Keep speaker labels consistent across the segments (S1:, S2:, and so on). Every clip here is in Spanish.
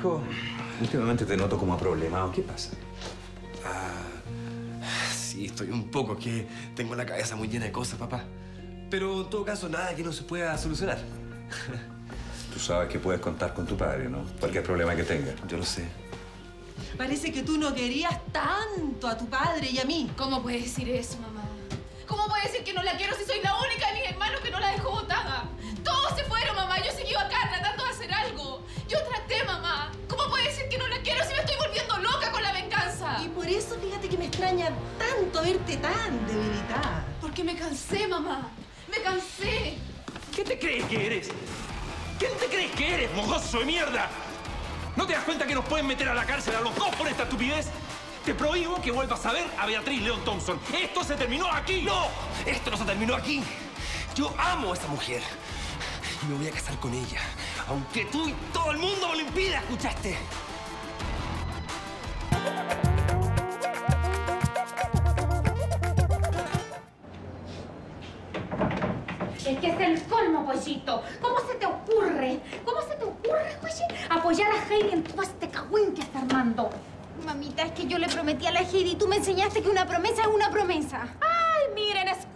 S1: Hijo, últimamente te noto como problemado. ¿Qué pasa?
S2: Ah, sí, estoy un poco que tengo la cabeza muy llena de cosas, papá. Pero en todo caso, nada que no se pueda solucionar.
S1: Tú sabes que puedes contar con tu padre, ¿no? Cualquier problema que tengas.
S2: Yo lo sé.
S3: Parece que tú no querías tanto a tu padre y a mí.
S4: ¿Cómo puedes decir eso, mamá? ¿Cómo puedes decir que no la quiero si soy la única de mis hermanos que no la dejó botada? Todos se fueron, mamá. Yo traté, mamá. ¿Cómo puedes decir que no la quiero si me estoy volviendo loca con la venganza?
S3: Y por eso fíjate que me extraña tanto verte tan debilitada.
S4: Porque me cansé, mamá. Me cansé.
S5: ¿Qué te crees que eres? ¿Quién te crees que eres, mojoso de mierda? ¿No te das cuenta que nos pueden meter a la cárcel a los dos por esta estupidez? Te prohíbo que vuelvas a ver a Beatriz León Thompson. Esto se terminó aquí.
S2: ¡No! Esto no se terminó aquí. Yo amo a esa mujer. Y me voy a casar con ella. Aunque tú y todo el mundo me lo impida, ¿escuchaste?
S6: Es que es el colmo, pollito. ¿Cómo se te ocurre? ¿Cómo se te ocurre, oye, apoyar a Heidi en todo este cagüín que está armando?
S7: Mamita, es que yo le prometí a la Heidi y tú me enseñaste que una promesa es una promesa.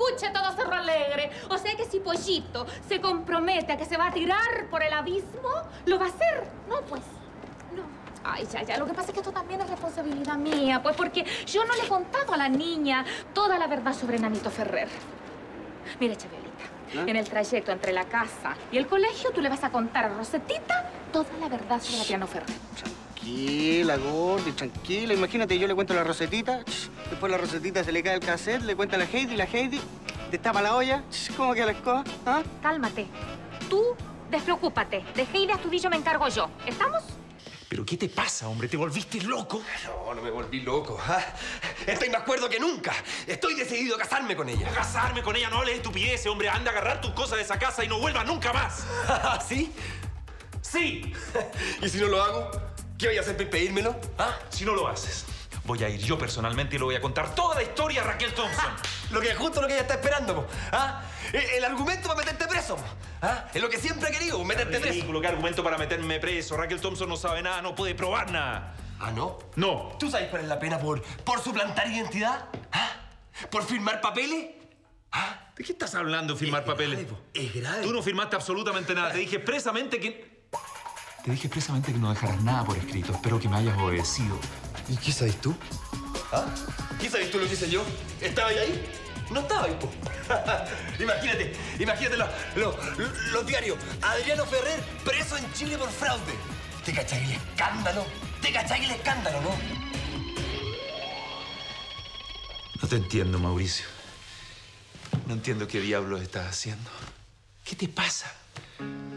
S6: Escuche todo Cerro Alegre. O sea que si Pollito se compromete a que se va a tirar por el abismo, ¿lo va a hacer? No, pues. No. Ay, ya, ya. Lo que pasa es que esto también es responsabilidad mía, pues porque yo no le he contado a la niña toda la verdad sobre Nanito Ferrer. Mira, Chabelita, en el trayecto entre la casa y el colegio tú le vas a contar a Rosetita toda la verdad sobre Adriano Ferrer.
S8: Tranquila, Gordy, tranquila. Imagínate, yo le cuento a la Rosetita, después la Rosetita se le cae el cassette, le cuenta a la Heidi, la Heidi destapa la olla, ¿cómo queda la escoba? ¿Ah?
S6: Cálmate. Tú despreocúpate. De Heidi Astudillo me encargo yo. ¿Estamos?
S5: ¿Pero qué te pasa, hombre? ¿Te volviste loco?
S2: No, no me volví loco. ¿ah? Estoy más cuerdo que nunca. Estoy decidido a casarme con ella.
S5: Casarme con ella, no hables estupideces, hombre. Anda a agarrar tus cosas de esa casa y no vuelvas nunca más.
S2: ¿Sí?
S5: Sí.
S2: ¿Y si no lo hago? ¿Qué voy a hacer para impedírmelo?
S5: ¿Ah? Si no lo haces, voy a ir yo personalmente y le voy a contar toda la historia a Raquel Thompson.
S2: Lo que es justo lo que ella está esperando, po. ¿ah? El, el argumento para meterte preso, po. ¿ah? Es lo que siempre he querido, meterte preso.
S5: Ridículo, ¿qué argumento para meterme preso? Raquel Thompson no sabe nada, no puede probar nada.
S2: ¿Ah, no?
S5: No.
S2: ¿Tú sabes cuál es la pena por, por suplantar identidad? ¿Ah? ¿Por firmar papeles? ¿Ah?
S5: ¿De qué estás hablando, firmar
S2: Es
S5: papeles?
S2: grave. Es grave.
S5: Tú no firmaste absolutamente nada. Te dije expresamente que... Te dije expresamente que no dejaras nada por escrito. Espero que me hayas obedecido.
S2: ¿Y qué sabes tú? ¿Ah? ¿Qué sabes tú lo que hice yo? ¿Estaba ahí? No estaba ahí, po. imagínate, imagínate los, los, los diarios. Adriano Ferrer preso en Chile por fraude. ¿Te cachai el escándalo? ¿Te cachai el escándalo, no?
S5: No te entiendo, Mauricio. No entiendo qué diablos estás haciendo. ¿Qué te pasa?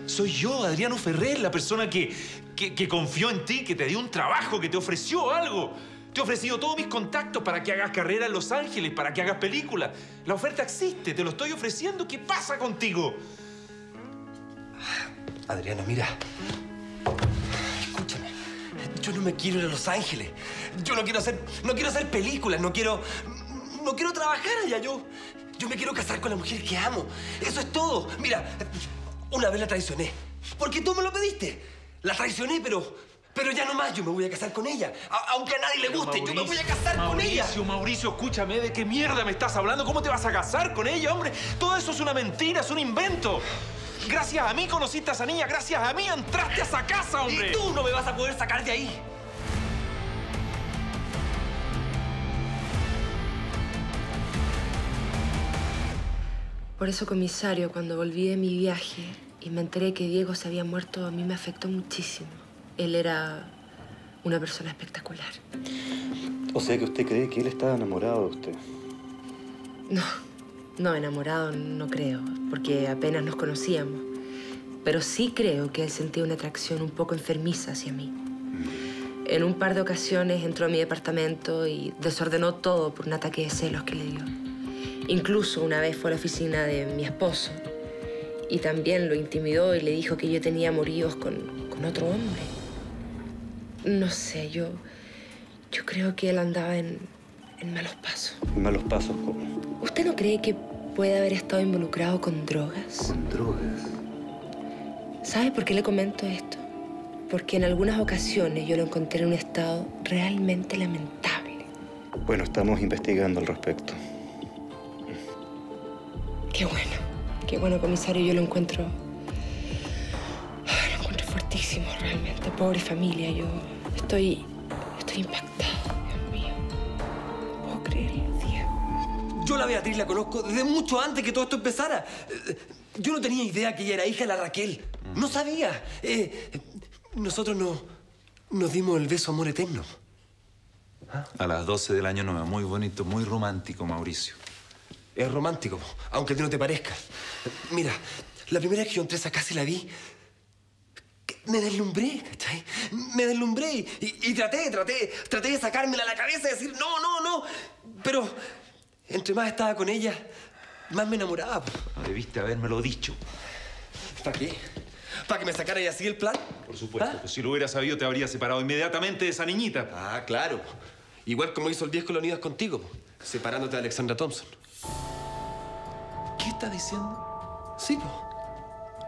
S5: Soy yo, Adriano Ferrer, la persona que, que, confió en ti, que te dio un trabajo, que te ofreció algo. Te he ofrecido todos mis contactos para que hagas carrera en Los Ángeles, para que hagas películas. La oferta existe, te lo estoy ofreciendo. ¿Qué pasa contigo?
S2: Adriano, mira. Escúchame. Yo no me quiero ir a Los Ángeles. Yo no quiero hacer, no quiero hacer películas, no quiero, no quiero trabajar allá. Yo, yo me quiero casar con la mujer que amo. Eso es todo. Mira, una vez la traicioné. Porque tú me lo pediste. La traicioné, pero, pero ya no más. Yo me voy a casar con ella. A- aunque a nadie le guste, yo me voy a casar con ella.
S5: Mauricio, Mauricio, escúchame, ¿de qué mierda me estás hablando? ¿Cómo te vas a casar con ella, hombre? Todo eso es una mentira, es un invento. Gracias a mí conociste a esa niña, gracias a mí entraste a esa casa, hombre.
S2: Y tú no me vas a poder sacar de ahí.
S9: Por eso, comisario, cuando volví de mi viaje y me enteré que Diego se había muerto, a mí me afectó muchísimo. Él era una persona espectacular.
S10: O sea que usted cree que él estaba enamorado de usted.
S9: No, no enamorado, no creo, porque apenas nos conocíamos. Pero sí creo que él sentía una atracción un poco enfermiza hacia mí. En un par de ocasiones entró a mi departamento y desordenó todo por un ataque de celos que le dio. Incluso una vez fue a la oficina de mi esposo y también lo intimidó y le dijo que yo tenía amoríos con, con otro hombre. No sé, yo, yo creo que él andaba en, en malos pasos.
S10: Malos pasos como.
S9: ¿Usted no cree que puede haber estado involucrado con drogas?
S10: Con drogas.
S9: ¿Sabe por qué le comento esto? porque en algunas ocasiones yo lo encontré en un estado realmente lamentable.
S10: Bueno, estamos investigando al respecto.
S9: Qué bueno, qué bueno, comisario, yo lo encuentro... Lo encuentro fuertísimo, realmente. Pobre familia, yo estoy... Estoy impactada, Dios mío. No puedo creerlo, Diego.
S2: Yo la Beatriz la conozco desde mucho antes que todo esto empezara. Yo no tenía idea que ella era hija de la Raquel. No sabía. Eh, nosotros no, nos dimos el beso amor eterno.
S5: A las 12 del año nuevo, muy bonito, muy romántico, Mauricio.
S2: Es romántico, aunque a ti no te parezca. Mira, la primera vez que yo entré a esa casa y la vi, me deslumbré, ¿cachai? Me deslumbré y, y traté, traté, traté de sacármela a la cabeza y decir, no, no, no. Pero entre más estaba con ella, más me enamoraba.
S5: Debiste habérmelo dicho.
S2: ¿Para qué? ¿Para que me sacara y así el plan?
S5: Por supuesto, pues si lo hubiera sabido te habría separado inmediatamente de esa niñita.
S2: Ah, claro. Igual como hizo el viejo Leonidas contigo, separándote de Alexandra Thompson.
S5: ¿Qué estás diciendo?
S2: Sí, po.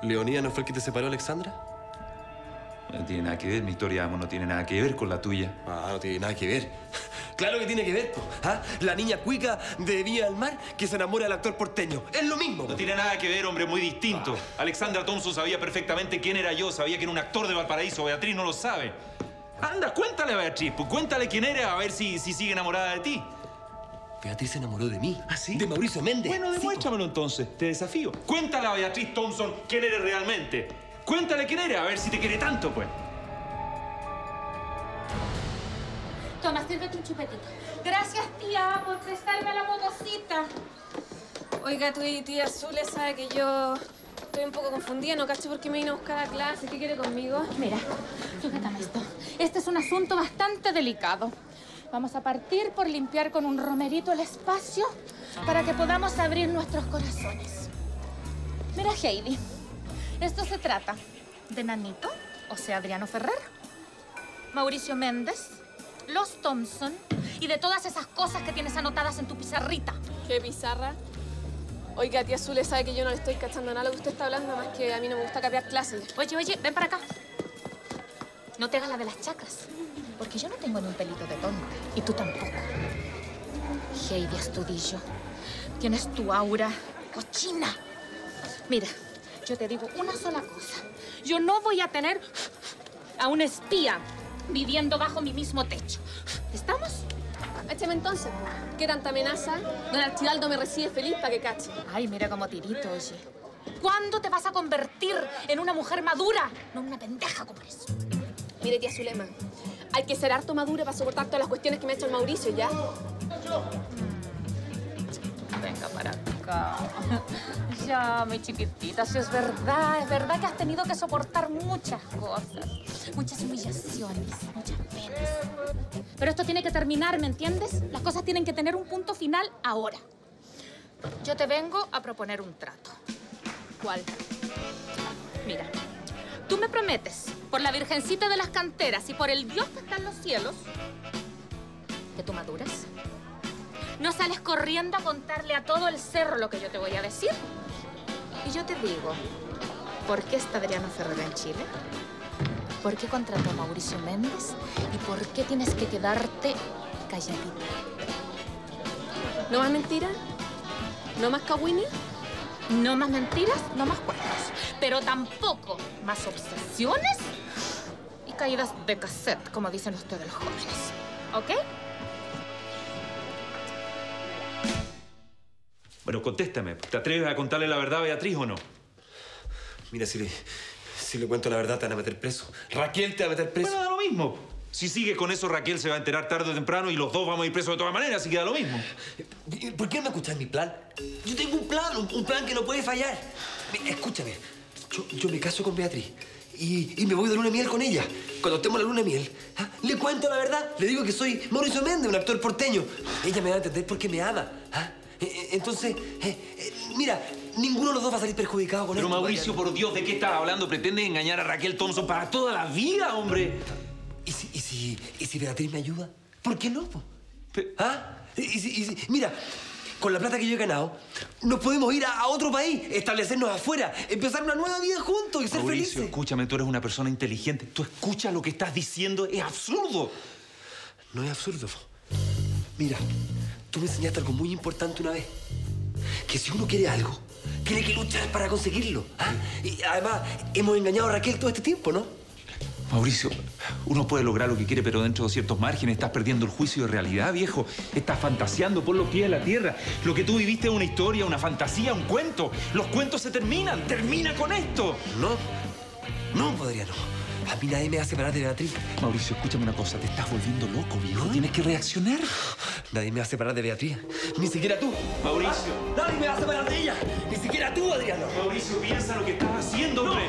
S2: ¿Leonidas no fue el que te separó, Alexandra?
S5: No tiene nada que ver, mi historia de amor no tiene nada que ver con la tuya.
S2: Ah, no tiene nada que ver. Claro que tiene que ver, po. ¿Ah? La niña cuica de Vía del Mar que se enamora del actor porteño. Es lo mismo.
S5: No tiene nada que ver, hombre, muy distinto. Alexandra Thompson sabía perfectamente quién era yo, sabía que era un actor de Valparaíso. Beatriz no lo sabe. Anda, cuéntale a Beatriz, pues cuéntale quién era, a ver si, si sigue enamorada de ti.
S2: Beatriz se enamoró de mí.
S5: ¿Ah, sí?
S2: De Mauricio Méndez.
S5: Bueno,
S2: Sí,
S5: demuéstramelo entonces, te desafío. Cuéntale a Beatriz Thompson quién eres realmente. Cuéntale quién eres, a ver si te quiere tanto, pues.
S6: Toma, sírvete un chupetito. Gracias, tía, por prestarme la motocita.
S11: Oiga, tu tía Zule sabe que yo estoy un poco confundida, no cacho por qué me vino a buscar a clase. ¿Qué quiere conmigo?
S6: Mira, sujétame esto. Este es un asunto bastante delicado. Vamos a partir por limpiar con un romerito el espacio para que podamos abrir nuestros corazones. Mira, Heidi, esto se trata de Nanito, o sea, Adriano Ferrer, Mauricio Méndez, los Thompson y de todas esas cosas que tienes anotadas en tu pizarrita.
S11: ¿Qué pizarra? Oiga, tía Zule sabe que yo no le estoy cachando nada lo que usted está hablando, más que a mí no me gusta cambiar clases.
S6: Oye, oye, ven para acá. No te hagas la de las chacras, porque yo no tengo ni un pelito de tonta, y tú tampoco. Heidi Astudillo, tienes tu aura cochina. Mira, yo te digo una sola cosa. Yo no voy a tener a un espía viviendo bajo mi mismo techo. ¿Estamos?
S11: Écheme entonces. po. ¿Qué tanta amenaza? Don Archidaldo me recibe feliz para que cache.
S6: Ay, mira cómo tirito, oye. ¿Cuándo te vas a convertir en una mujer madura? No una pendeja como eso.
S11: Mire, tía Zulema, hay que ser harto madura para soportar todas las cuestiones que me ha hecho el Mauricio, ¿ya?
S6: Venga para acá. Ya, mi chiquitita, si es verdad, es verdad que has tenido que soportar muchas cosas, muchas humillaciones, muchas penas. Pero esto tiene que terminar, ¿me entiendes? Las cosas tienen que tener un punto final ahora. Yo te vengo a proponer un trato.
S11: ¿Cuál?
S6: Mira, tú me prometes, por la Virgencita de las Canteras y por el Dios que está en los cielos, que tú maduras. No sales corriendo a contarle a todo el cerro lo que yo te voy a decir. Y yo te digo, ¿por qué está Adriano Ferrer en Chile? ¿Por qué contrató a Mauricio Méndez? ¿Y por qué tienes que quedarte calladita?
S11: ¿No más mentiras? ¿No más cagüini?
S6: No más mentiras, no más cuentos. Pero tampoco más obsesiones y caídas de cassette, como dicen ustedes los jóvenes. ¿Ok?
S5: Bueno, contéstame. ¿Te atreves a contarle la verdad a Beatriz o no?
S2: Mira, si le, si le cuento la verdad, te van a meter preso. Raquel te va a meter preso.
S5: Bueno, da lo mismo. Si sigue con eso, Raquel se va a enterar tarde o temprano y los dos vamos a ir presos de todas maneras, así que da lo mismo.
S2: ¿Por qué no me escuchas mi plan? Yo tengo un plan, un, plan que no puede fallar. Escúchame, yo, yo me caso con Beatriz y, y me voy de luna de miel con ella. Cuando estemos en la luna de miel, ¿ah? le cuento la verdad, le digo que soy Mauricio Méndez, un actor porteño. Ella me va a entender porque me ama. ¿ah? Eh, eh, Entonces, eh, eh, mira, ninguno de los dos va a salir perjudicado con
S5: Pero
S2: esto.
S5: Mauricio, por Dios, ¿de qué estás hablando? Pretende engañar a Raquel Thompson para toda la vida, hombre.
S2: ¿Y si, y si, y Beatriz me ayuda? ¿Por qué no? po? ¿Ah? Y, si- y si- mira, con la plata que yo he ganado, nos podemos ir a, a otro país, establecernos afuera, empezar una nueva vida juntos y ser
S5: Mauricio,
S2: felices.
S5: escúchame, tú eres una persona inteligente. Tú escucha lo que estás diciendo, es absurdo.
S2: No es absurdo. Mira, tú me enseñaste algo muy importante una vez. Que si uno quiere algo, tiene que luchar para conseguirlo. ¿ah? Y además, hemos engañado a Raquel todo este tiempo, ¿no?
S5: Mauricio, uno puede lograr lo que quiere, pero dentro de ciertos márgenes estás perdiendo el juicio de realidad, viejo. Estás fantaseando por los pies de la tierra. Lo que tú viviste es una historia, una fantasía, un cuento. Los cuentos se terminan. Termina con esto.
S2: No, no podría no. A mí nadie me va a separar de Beatriz.
S5: Mauricio, escúchame una cosa. Te estás volviendo loco, viejo. Tienes que reaccionar.
S2: Nadie me va a separar de Beatriz. Ni siquiera tú.
S5: Mauricio.
S2: Nadie me va a separar de ella. Ni siquiera tú, Adriano.
S5: Mauricio, piensa lo que estás haciendo, hombre.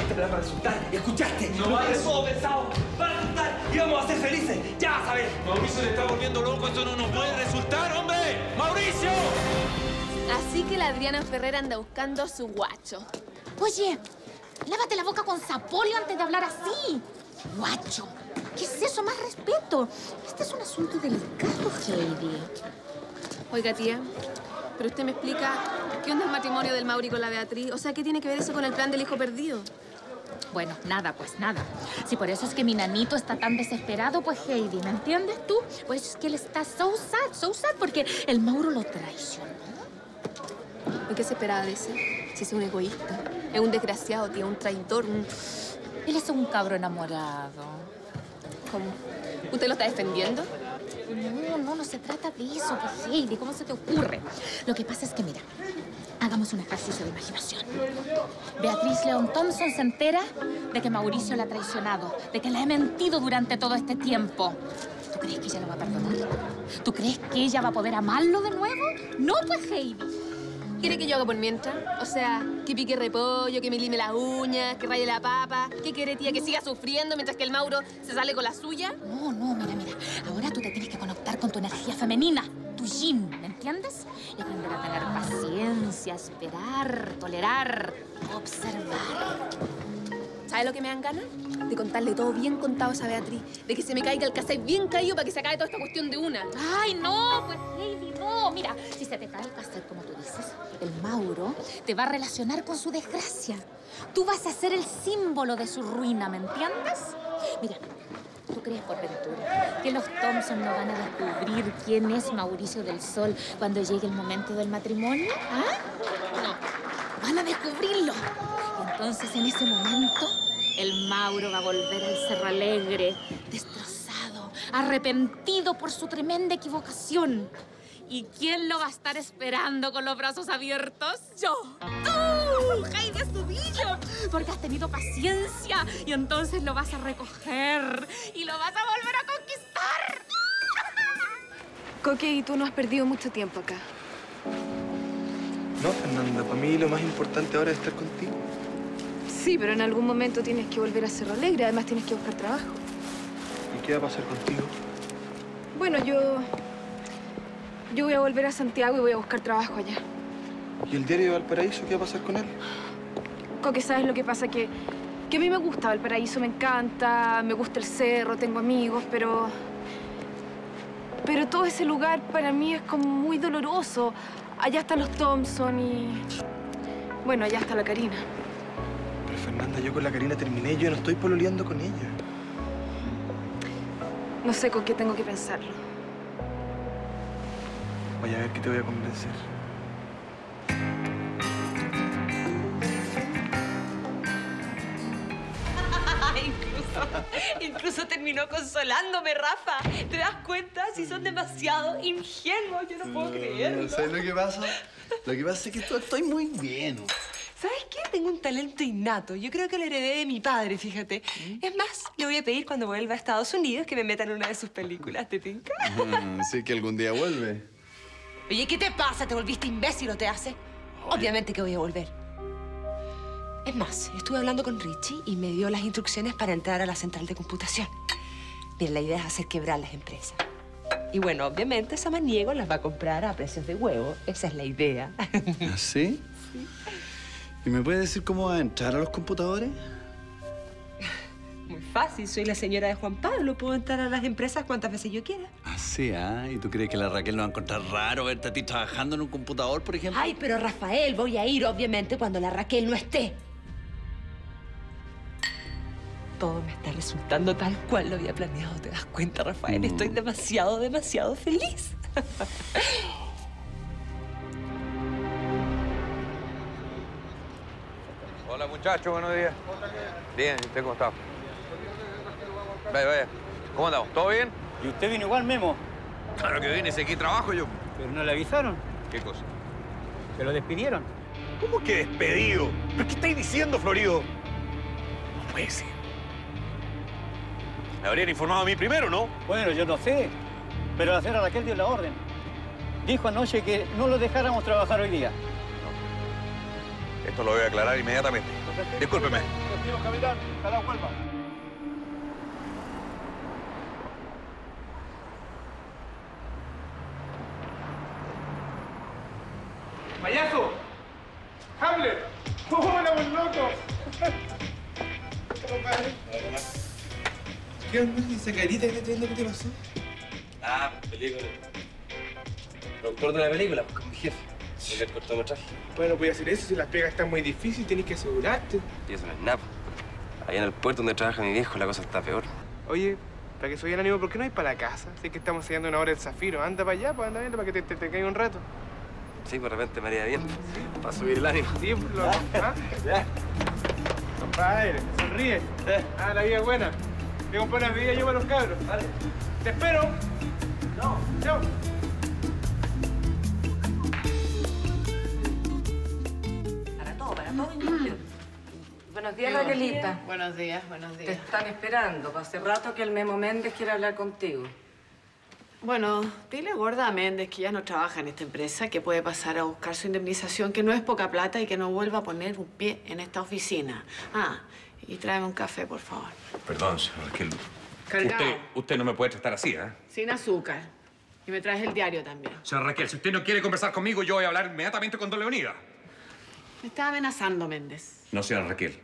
S2: Este plan va a resultar. ¿Escuchaste?
S5: No
S2: Lo
S5: va a
S2: todo pensado. Va a resultar y vamos a ser felices. Ya vas a ver.
S5: Mauricio le está volviendo loco. Esto no nos puede resultar, hombre. ¡Mauricio!
S11: Así que la Adriana Ferrer anda buscando a su guacho.
S7: Oye, lávate la boca con sapolio antes de hablar así. Guacho, ¿qué es eso? Más respeto. Este es un asunto delicado, Heidi.
S11: Oiga, tía, pero usted me explica qué onda el matrimonio del Mauri con la Beatriz. O sea, ¿qué tiene que ver eso con el plan del hijo perdido?
S6: Bueno, nada, pues nada. Si por eso es que mi nanito está tan desesperado, pues Heidi, ¿me entiendes tú? Pues es que él está so sad, so sad, porque el Mauro lo traicionó.
S11: ¿Y qué se esperaba de ese? Si es un egoísta. Es un desgraciado, tía, un traidor.
S6: Él es un cabro enamorado.
S11: ¿Cómo? ¿Usted lo está defendiendo?
S6: No, no, no se trata de eso, pues Heidi, ¿cómo se te ocurre? Lo que pasa es que, mira, hagamos un ejercicio de imaginación. Beatriz León Thompson se entera de que Mauricio la ha traicionado, de que la he mentido durante todo este tiempo. ¿Tú crees que ella lo va a perdonar? ¿Tú crees que ella va a poder amarlo de nuevo? No, pues Heidi.
S11: ¿Quiere que yo haga por mientras? O sea, que pique repollo, que me lime las uñas, que raye la papa. ¿Qué quiere, tía? ¿Que siga sufriendo mientras que el Mauro se sale con la suya?
S6: No, no, mira, mira. Ahora tú te tienes que conectar con tu energía femenina, tu yin, ¿me entiendes? Y aprender a tener paciencia, esperar, tolerar, observar.
S11: ¿Sabes lo que me dan ganas? De contarle todo bien contado a esa Beatriz. De que se me caiga el cassette bien caído para que se acabe toda esta cuestión de una.
S6: Ay, no, pues Heidi, no. Mira, si se te cae el cassette, como tú dices, el Mauro te va a relacionar con su desgracia. Tú vas a ser el símbolo de su ruina, ¿me entiendes? Mira, ¿tú crees por ventura que los Thompson no van a descubrir quién es Mauricio del Sol cuando llegue el momento del matrimonio? ¿Ah? No, van a descubrirlo. Entonces en ese momento el Mauro va a volver al Cerro Alegre, destrozado, arrepentido por su tremenda equivocación. ¿Y quién lo va a estar esperando con los brazos abiertos? ¡Yo! ¡Tú! ¡Heidi Estudillo! Porque has tenido paciencia y entonces lo vas a recoger y lo vas a volver a conquistar.
S11: Coque, y tú no has perdido mucho tiempo acá.
S12: No, Fernanda, para mí lo más importante ahora es estar contigo.
S11: Sí, pero en algún momento tienes que volver a Cerro Alegre. Además, tienes que buscar trabajo.
S12: ¿Y qué va a pasar contigo?
S11: Bueno, yo... Yo voy a volver a Santiago y voy a buscar trabajo allá.
S12: ¿Y el diario de Valparaíso qué va a pasar con él?
S11: Coque, ¿sabes lo que pasa? Que, que a mí me gusta Valparaíso, me encanta, me gusta el cerro, tengo amigos, pero... Pero todo ese lugar para mí es como muy doloroso. Allá están los Thompson y... Bueno, allá está la Karina.
S12: Fernanda, yo con la Karina terminé, yo no estoy pololeando con ella.
S11: No sé con qué tengo que pensarlo.
S12: Voy a ver qué te voy a convencer.
S13: incluso, incluso terminó consolándome, Rafa. ¿Te das cuenta? Si son demasiado ingenuos, yo no puedo creerlo.
S14: ¿Sabes lo que pasa? Lo que pasa es que esto- estoy muy bien.
S13: ¿Sabes qué? Tengo un talento innato. Yo creo que lo heredé de mi padre, fíjate. Es más, le voy a pedir cuando vuelva a Estados Unidos que me meta en una de sus películas. ¿Te tinca?
S14: Mm, sí que algún día vuelve.
S13: Oye, ¿qué te pasa? ¿Te volviste imbécil o te hace? Obviamente que voy a volver. Es más, estuve hablando con Richie y me dio las instrucciones para entrar a la central de computación. Mira, la idea es hacer quebrar las empresas. Y bueno, obviamente Samaniego las va a comprar a precios de huevo. Esa es la idea.
S14: ¿Ah, sí? ¿Y me puedes decir cómo va a entrar a los computadores?
S13: Muy fácil, soy la señora de Juan Pablo. Puedo entrar a las empresas cuantas veces yo quiera.
S14: Así, ¿ah? ¿Y tú crees que la Raquel no va a encontrar raro verte a ti trabajando en un computador, por ejemplo?
S13: Ay, pero Rafael, voy a ir, obviamente, cuando la Raquel no esté. Todo me está resultando tal cual lo había planeado. ¿Te das cuenta, Rafael? Estoy demasiado, demasiado feliz.
S15: Hola muchachos, buenos días. Bien, ¿y usted cómo está? Vaya, vaya. ¿Cómo andamos? ¿Todo bien?
S16: ¿Y usted vino igual, Memo?
S15: Claro que vine, si aquí trabajo yo.
S16: ¿Pero no le avisaron?
S15: ¿Qué cosa?
S16: ¿Que lo despidieron?
S15: ¿Cómo que despedido? ¿Pero qué estáis diciendo, Florido? No puede ser. Me habrían informado a mí primero, ¿no?
S16: Bueno, yo no sé. Pero la señora Raquel dio la orden. Dijo anoche que no lo dejáramos trabajar hoy día.
S15: Esto lo voy a aclarar inmediatamente. Discúlpeme.
S16: capitán.
S17: ¡Payaso! ¡Hamlet! ¡Hola, buen loco! ¿Qué onda? ¿Y esa carita que te viendo qué te pasó?
S2: Ah, película. Productor de la película, pues, con mi jefe. El cortometraje.
S17: Bueno, voy a hacer eso. Si las pegas están muy difíciles, tienes que asegurarte.
S2: Y eso no es nada. pues. Allá en el puerto donde trabaja mi viejo, la cosa está peor.
S17: Oye, para que soy el ánimo, ¿por qué no hay para la casa? Sé que estamos siguiendo una hora el zafiro. Anda para allá, pues anda bien, para que te, te, te caiga un rato.
S2: Sí, de repente me haría bien. Para subir el ánimo.
S17: Sí, pues, loco. ¿Ah? Compadre, sonríe. Ah, la vida es buena. Voy a comprar unas bebidas yo para los cabros. Vale. Te espero. No. Chao.
S9: Todo. Buenos días,
S18: Buenos
S9: Raquelita.
S18: días. Buenos días, buenos
S9: Te
S18: días.
S9: están esperando. Hace rato que el Memo Méndez quiere hablar contigo.
S18: Bueno, dile gorda a Méndez que ya no trabaja en esta empresa, que puede pasar a buscar su indemnización, que no es poca plata y que no vuelva a poner un pie en esta oficina. Ah, y tráeme un café, por favor.
S1: Perdón, señor Raquel. Usted, usted no me puede tratar así, ¿eh?
S18: Sin azúcar. Y me traes el diario también.
S1: Señora Raquel, si usted no quiere conversar conmigo, yo voy a hablar inmediatamente con Don Leonida.
S18: Me está amenazando, Méndez.
S1: No, señora Raquel.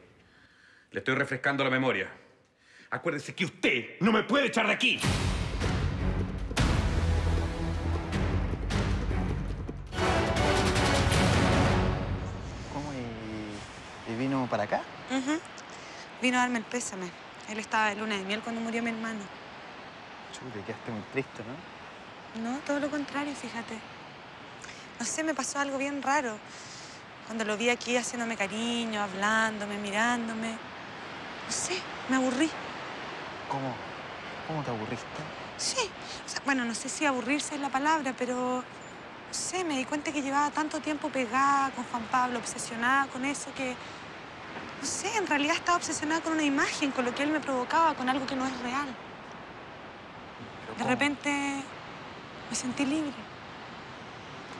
S1: Le estoy refrescando la memoria. Acuérdese que usted no me puede echar de aquí.
S8: ¿Cómo? ¿Y, y vino para acá?
S19: Vino a darme el pésame. Él estaba de luna de miel cuando murió mi hermano.
S8: Chute, quedaste muy triste, ¿no?
S19: No, todo lo contrario, fíjate. No sé, me pasó algo bien raro. Cuando lo vi aquí haciéndome cariño, hablándome, mirándome. No sé, me aburrí.
S8: ¿Cómo? ¿Cómo te aburriste?
S19: Sí. O sea, bueno, no sé si aburrirse es la palabra, pero... No sé, me di cuenta que llevaba tanto tiempo pegada con Juan Pablo, obsesionada con eso, que... No sé, en realidad estaba obsesionada con una imagen, con lo que él me provocaba, con algo que no es real. De repente me sentí libre.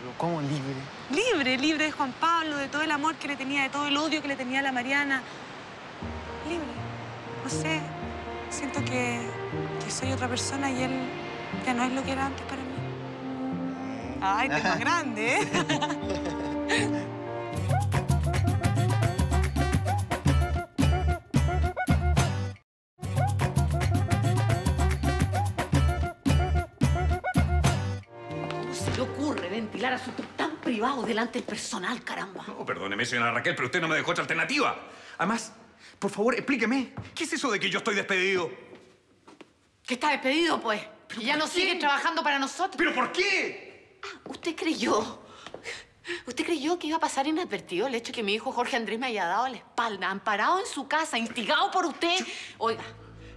S8: ¿Pero ¿Cómo libre?
S19: Libre, libre de Juan Pablo, de todo el amor que le tenía, de todo el odio que le tenía a la Mariana. Libre. No sé, siento que, que soy otra persona y él ya no es lo que era antes para mí. Ay, te más grande, ¿eh?
S7: delante del personal, caramba?
S1: Oh, perdóneme, señora Raquel, pero usted no me dejó otra alternativa. Además, por favor, explíqueme. ¿Qué es eso de que yo estoy despedido?
S7: Que está despedido, pues. Y ya no sigue trabajando para nosotros.
S1: ¿Pero por qué?
S7: Ah, usted creyó. Usted creyó que iba a pasar inadvertido el hecho que mi hijo Jorge Andrés me haya dado la espalda, amparado en su casa, instigado por usted. Oiga,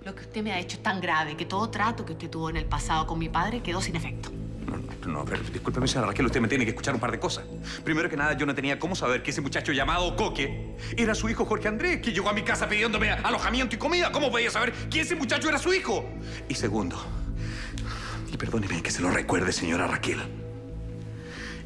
S7: lo que usted me ha hecho es tan grave que todo trato que usted tuvo en el pasado con mi padre quedó sin efecto.
S1: No, pero discúlpeme, señora Raquel, usted me tiene que escuchar un par de cosas. Primero que nada, yo no tenía cómo saber que ese muchacho llamado Coque era su hijo Jorge Andrés, que llegó a mi casa pidiéndome alojamiento y comida. ¿Cómo podía saber que ese muchacho era su hijo? Y segundo, y perdóneme que se lo recuerde, señora Raquel.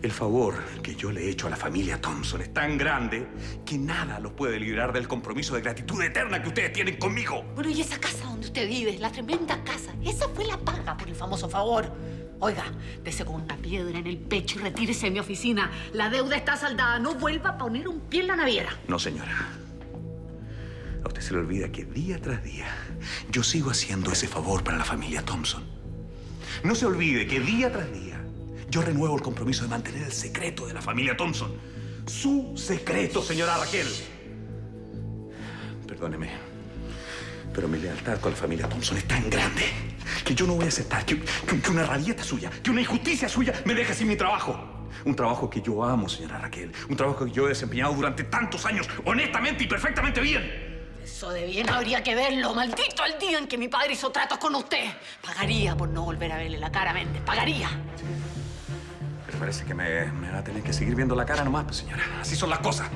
S1: El favor que yo le he hecho a la familia Thompson es tan grande que nada los puede librar del compromiso de gratitud eterna que ustedes tienen conmigo.
S7: Bueno, y esa casa donde usted vive, la tremenda casa, esa fue la paga por el famoso favor. Oiga, dese con una piedra en el pecho y retírese de mi oficina. La deuda está saldada. No vuelva a poner un pie en la naviera.
S1: No, señora. A usted se le olvida que día tras día yo sigo haciendo ese favor para la familia Thompson. No se olvide que día tras día yo renuevo el compromiso de mantener el secreto de la familia Thompson. Su secreto, señora Raquel. Perdóneme, pero mi lealtad con la familia Thompson es tan grande que yo no voy a aceptar que, que- que una rabieta suya, que una injusticia suya me deje sin mi trabajo. Un trabajo que yo amo, señora Raquel. Un trabajo que yo he desempeñado durante tantos años, honestamente y perfectamente bien.
S7: Eso de bien habría que verlo. Maldito el día en que mi padre hizo tratos con usted. Pagaría por no volver a verle la cara a Méndez. Pagaría.
S1: Pero parece que me, me va a tener que seguir viendo la cara nomás, pues, señora. Así son las cosas.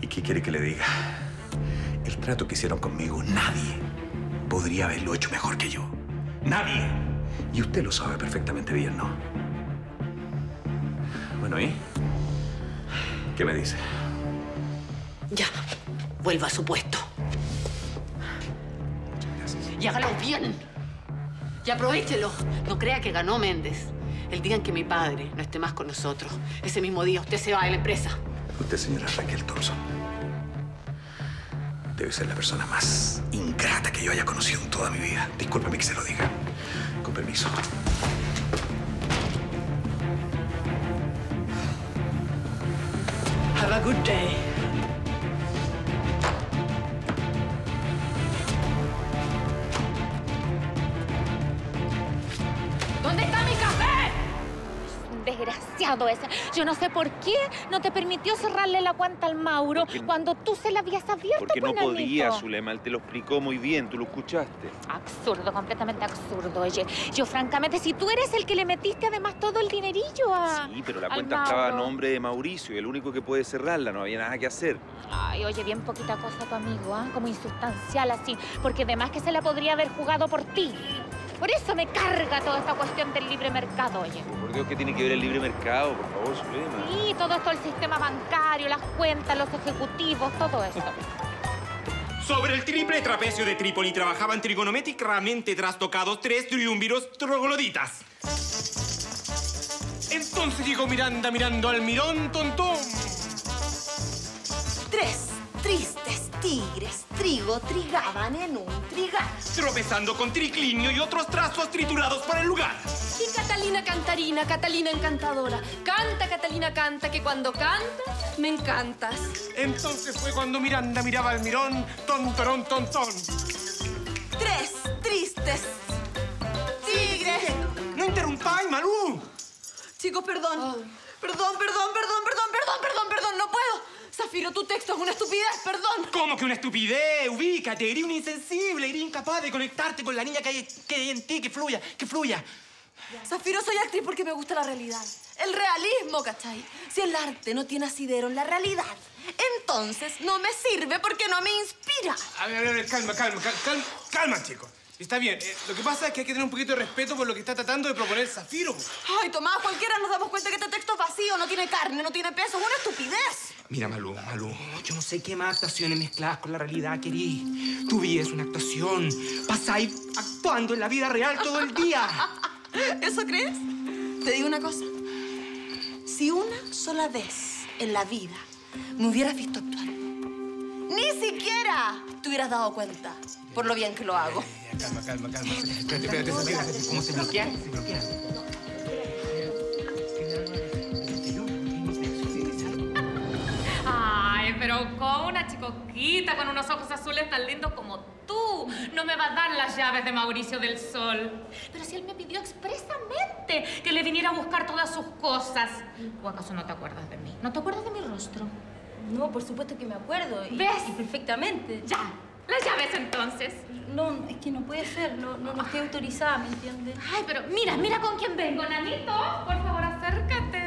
S1: ¿Y qué quiere que le diga? El trato que hicieron conmigo, nadie podría haberlo hecho mejor que yo. Nadie. Y usted lo sabe perfectamente bien, ¿no? Bueno, ¿y? ¿Qué me dice?
S7: Ya. Vuelva a su puesto. Y hágalo bien. Y aprovechelo. No crea que ganó Méndez. El día en que mi padre no esté más con nosotros, ese mismo día usted se va de la empresa.
S1: Usted, señora Raquel Thompson, debe ser la persona más ingrata que yo haya conocido en toda mi vida. Discúlpeme que se lo diga. Con permiso.
S7: Have a good day.
S6: Ese. Yo no sé por qué no te permitió cerrarle la cuenta al Mauro cuando tú se la habías abierto.
S5: Porque no podía. Zulema. Él te lo explicó muy bien. Tú lo escuchaste.
S6: Absurdo, completamente absurdo. Oye, yo francamente, si tú eres el que le metiste además todo el dinerillo a...
S5: Sí, pero la cuenta estaba a nombre de Mauricio y el único que puede cerrarla. No había nada que hacer.
S6: Ay, oye, bien poquita cosa tu amigo, ¿ah? Como insustancial así. Porque además que se la podría haber jugado por ti. Por eso me carga toda esta cuestión del libre mercado, oye.
S5: Por Dios, ¿qué tiene que ver el libre mercado? Por favor, Zulema.
S6: Sí, todo esto, el sistema bancario, las cuentas, los ejecutivos, todo eso.
S20: Sobre el triple trapecio de Trípoli trabajaban trigonométricamente trastocados tres triunviros trogloditas. Entonces llegó Miranda mirando al mirón tontón.
S21: Tres tristes tigres trigo trigaban en un trigal.
S20: Tropezando con triclinio y otros trazos triturados por el lugar.
S22: Y Catalina cantarina, Catalina encantadora. Canta, Catalina, canta, que cuando cantas, me encantas.
S20: Entonces fue cuando Miranda miraba al mirón tontorón tontón.
S21: Tres tristes tigres.
S20: ¡No interrumpáis, Malú!
S22: Chicos, perdón. Perdón, perdón, perdón, perdón, perdón, perdón, perdón, no puedo. Zafiro, tu texto es una estupidez, perdón.
S20: ¿Cómo que una estupidez? Ubícate, eres un insensible, eres incapaz de conectarte con la niña que hay, que hay en ti, que fluya, que fluya.
S22: Zafiro, soy actriz porque me gusta la realidad. El realismo, ¿cachai? Si el arte no tiene asidero en la realidad, entonces no me sirve porque no me inspira.
S20: A ver, a ver, a ver, calma, calma, cal- calma, calma, chicos. Está bien, eh, lo que pasa es que hay que tener un poquito de respeto por lo que está tratando de proponer Zafiro.
S22: Ay, Tomás, cualquiera nos damos cuenta que este texto es vacío, no tiene carne, no tiene peso, es una estupidez.
S20: Mira, Malú, Malú, yo no sé qué más actuaciones mezcladas con la realidad querí. Tu vida es una actuación. Pasáis actuando en la vida real todo el día.
S22: ¿Eso crees? Te digo una cosa.
S21: Si una sola vez en la vida me hubieras visto actuar, siquiera te hubieras dado cuenta por lo bien que lo hago.
S20: Calma, calma, calma. Espérate, espérate, Zafiro, ¿cómo se bloquea? Se bloquea.
S6: Ay, pero ¿cómo una chicoquita con unos ojos azules tan lindos como tú no me va a dar las llaves de Mauricio del Sol? Pero si él me pidió expresamente que le viniera a buscar todas sus cosas. ¿O acaso no te acuerdas de mí? ¿No te acuerdas de mi rostro?
S22: No, por supuesto que me acuerdo. Y,
S6: ¿Ves?
S22: y perfectamente.
S6: Ya. Las llaves entonces.
S22: No, es que no puede ser, no, no, no estoy autorizada, ¿me entiendes?
S6: Ay, pero mira, mira con quién vengo, Nanito. Por favor, acércate.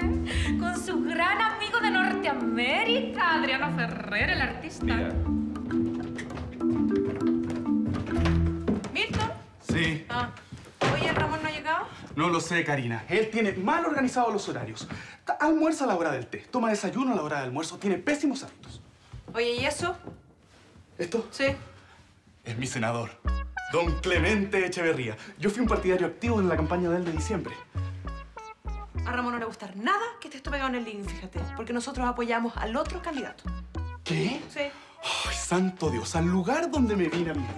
S6: Con su gran amigo de Norteamérica, Adriano Ferrer, el artista.
S12: ¿Milton?
S22: No
S12: lo sé, Karina. Él tiene mal organizados los horarios. Almuerza a la hora del té, toma desayuno a la hora del almuerzo, tiene pésimos hábitos.
S22: Oye, ¿y eso?
S12: ¿Esto?
S22: Sí.
S12: Es mi senador, don Clemente Echeverría. Yo fui un partidario activo en la campaña de él de diciembre.
S22: A Ramón no le va a gustar nada que estés tú pegado en el link, fíjate. Porque nosotros apoyamos al otro candidato.
S12: ¿Qué?
S22: Sí.
S12: Ay, santo Dios, al lugar donde me vine a vivir.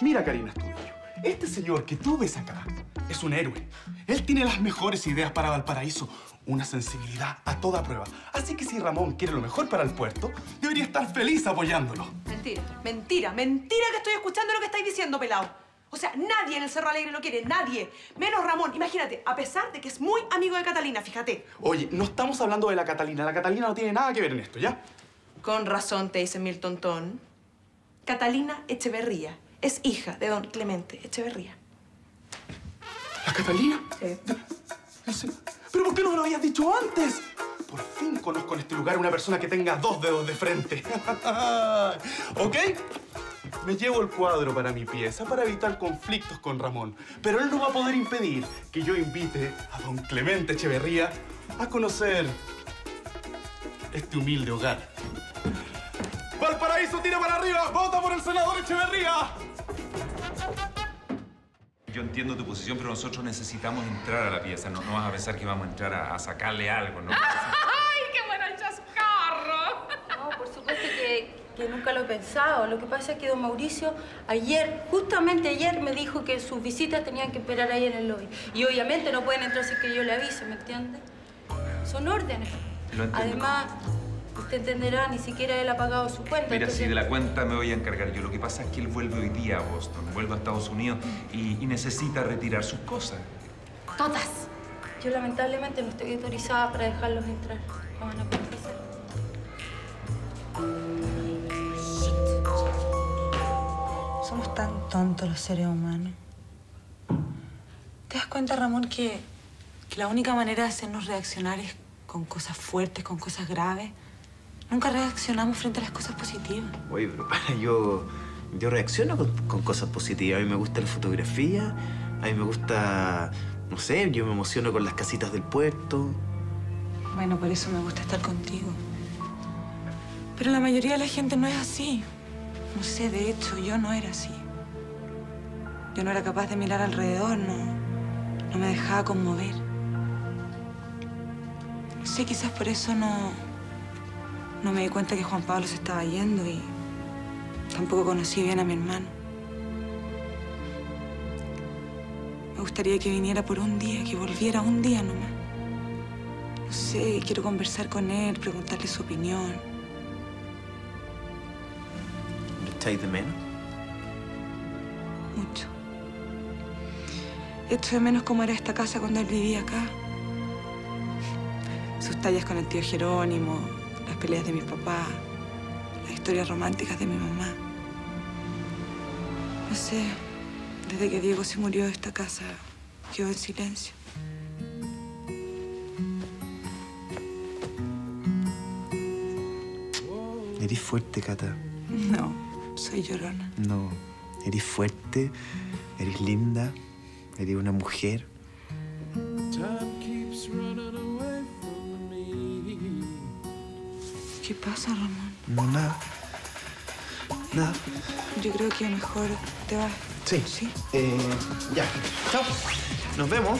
S12: Mira, Karina Estudillo, este señor que tú ves acá es un héroe. Él tiene las mejores ideas para Valparaíso. Una sensibilidad a toda prueba. Así que si Ramón quiere lo mejor para el puerto, debería estar feliz apoyándolo.
S13: Mentira, mentira, mentira que estoy escuchando lo que estáis diciendo, pelado. O sea, nadie en el Cerro Alegre lo quiere, nadie. Menos Ramón. Imagínate, a pesar de que es muy amigo de Catalina, fíjate.
S12: Oye, no estamos hablando de la Catalina. La Catalina no tiene nada que ver en esto, ¿ya?
S13: Con razón te dice Milton Ton. Catalina Echeverría es hija de don Clemente Echeverría.
S12: ¿La Catalina?
S13: Sí.
S12: ¿Pero por qué no me lo habías dicho antes? Por fin conozco en este lugar una persona que tenga dos dedos de frente. ¿Ok? Me llevo el cuadro para mi pieza para evitar conflictos con Ramón. Pero él no va a poder impedir que yo invite a don Clemente Echeverría a conocer este humilde hogar. ¡Valparaíso, tira para arriba! ¡Vota por el senador Echeverría!
S5: Yo entiendo tu posición, pero nosotros necesitamos entrar a la pieza. No, no vas a pensar que vamos a entrar a, a sacarle algo, ¿no?
S6: ¡Ay, qué bueno el chascarro!
S23: No, por supuesto que, que nunca lo he pensado. Lo que pasa es que don Mauricio ayer, justamente ayer, me dijo que sus visitas tenían que esperar ahí en el lobby. Y obviamente no pueden entrar sin que yo le avise, ¿me entiende? Son órdenes.
S5: Lo entiendo.
S23: Además, usted entenderá, ni siquiera él ha pagado su cuenta.
S5: Mira,
S23: entonces-
S5: si de la cuenta me voy a encargar yo. Lo que pasa es que él vuelve hoy día a Boston, vuelve a Estados Unidos y, y necesita retirar sus cosas.
S23: Todas. Yo lamentablemente no estoy autorizada para dejarlos entrar. No van a poder hacer.
S19: Somos tan tontos los seres humanos. ¿Te das cuenta, Ramón, que, que la única manera de hacernos reaccionar es con cosas fuertes, con cosas graves? Nunca reaccionamos frente a las cosas positivas.
S10: Oye, pero para, yo, yo reacciono con, con cosas positivas. A mí me gusta la fotografía, a mí me gusta, no sé, yo me emociono con las casitas del puerto.
S19: Bueno, por eso me gusta estar contigo. Pero la mayoría de la gente no es así. No sé, de hecho, yo no era así. Yo no era capaz de mirar alrededor, no, no me dejaba conmover. No sé, quizás por eso no, no me di cuenta que Juan Pablo se estaba yendo y tampoco conocí bien a mi hermano. Me gustaría que viniera por un día, que volviera un día nomás. No sé, quiero conversar con él, preguntarle su opinión.
S10: ¿Lo echáis de menos?
S19: Mucho. Echo de menos cómo era esta casa cuando él vivía acá. Sus tallas con el tío Jerónimo, peleas de mis papás, las historias románticas de mi mamá. No sé, desde que Diego se murió, esta casa quedó en silencio.
S10: Eres fuerte, Cata.
S19: No, soy llorona.
S10: No, eres fuerte, eres linda, eres una mujer.
S19: ¿Qué pasa, Ramón?
S10: No, nada. Nada.
S19: Yo creo que mejor te vas.
S10: Sí.
S19: ¿Sí?
S10: Eh, ya. Chao. Nos vemos.